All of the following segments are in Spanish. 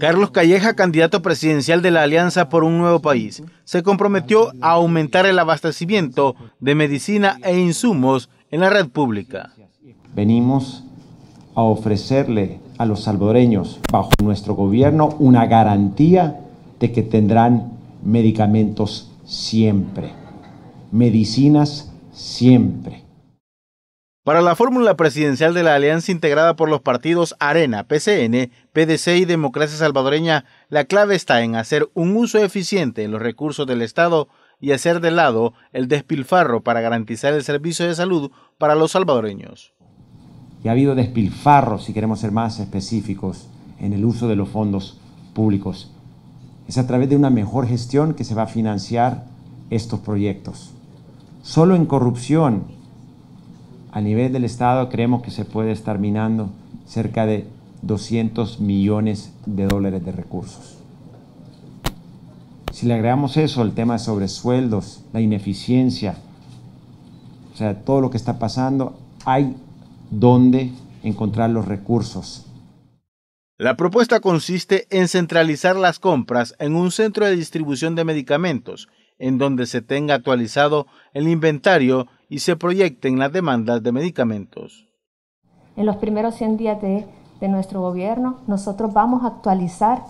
Carlos Calleja, candidato presidencial de la Alianza por un Nuevo País, se comprometió a aumentar el abastecimiento de medicina e insumos en la red pública. Venimos a ofrecerle a los salvadoreños, bajo nuestro gobierno, una garantía de que tendrán medicamentos siempre, medicinas siempre. Para la fórmula presidencial de la alianza integrada por los partidos Arena, PCN, PDC y Democracia Salvadoreña, la clave está en hacer un uso eficiente en los recursos del Estado y hacer de lado el despilfarro para garantizar el servicio de salud para los salvadoreños. Y ha habido despilfarro, si queremos ser más específicos, en el uso de los fondos públicos. Es a través de una mejor gestión que se va a financiar estos proyectos. Solo en corrupción a nivel del Estado creemos que se puede estar minando cerca de 200 millones de dólares de recursos. Si le agregamos eso, el tema de sobresueldos, la ineficiencia, o sea, todo lo que está pasando, hay donde encontrar los recursos. La propuesta consiste en centralizar las compras en un centro de distribución de medicamentos, en donde se tenga actualizado el inventario y se proyecten las demandas de medicamentos. En los primeros 100 días de, nuestro gobierno, nosotros vamos a actualizar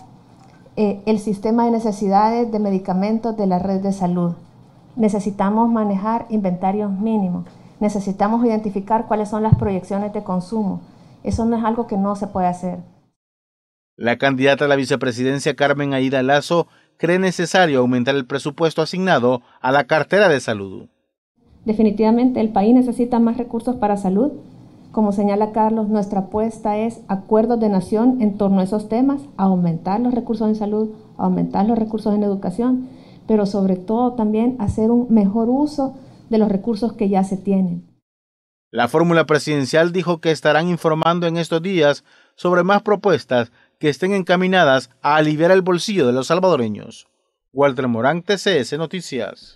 eh, el sistema de necesidades de medicamentos de la red de salud. Necesitamos manejar inventarios mínimos. Necesitamos identificar cuáles son las proyecciones de consumo. Eso no es algo que no se puede hacer. La candidata a la vicepresidencia Carmen Aida Lazo cree necesario aumentar el presupuesto asignado a la cartera de salud. Definitivamente el país necesita más recursos para salud. Como señala Carlos, nuestra apuesta es acuerdos de nación en torno a esos temas, aumentar los recursos en salud, aumentar los recursos en educación, pero sobre todo también hacer un mejor uso de los recursos que ya se tienen. La fórmula presidencial dijo que estarán informando en estos días sobre más propuestas que estén encaminadas a aliviar el bolsillo de los salvadoreños. Walter Morán, TCS Noticias.